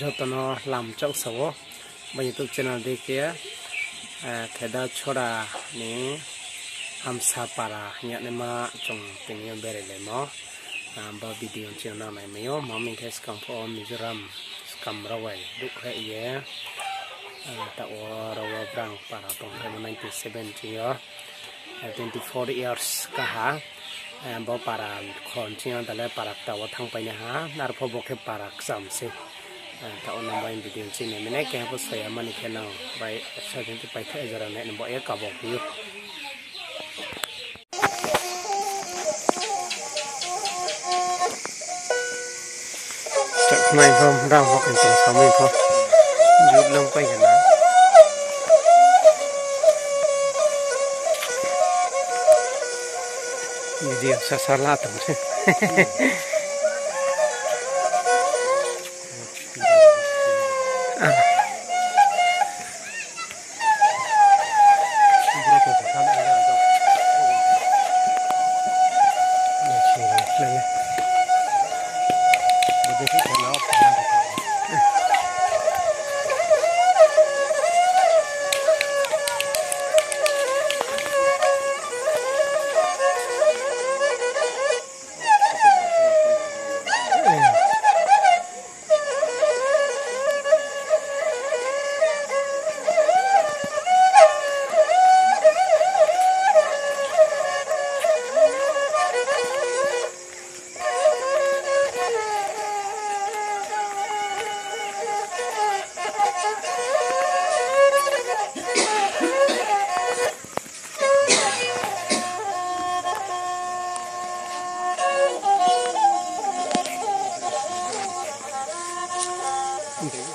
जो तनो लाम चौक सबो मैं यूट्यूब चैनल देखिए खेदा छोड़ा ने हमसा पारा यहाँ मा चंग तिंग बेरेले मो ba video chiều nào này mấy ông mà mình thấy scam for mizoram scam rawai duk hai ye ta o rawa brang para tong hai man ninety seven chiều twenty years ka ha para kon chiều ta le para ta o thang pai na ha nar pho bokhe para exam se ta on nam bay đi điều chỉnh mình nãy cái hấp sấy mà này cái nào bay sao thì bay thế giờ này nó bay cả bọc nhiều chắc mày không ra hoặc là tổng sáu mươi không giúp lâm quay cái nào video sa salatan. Não, não. Okay.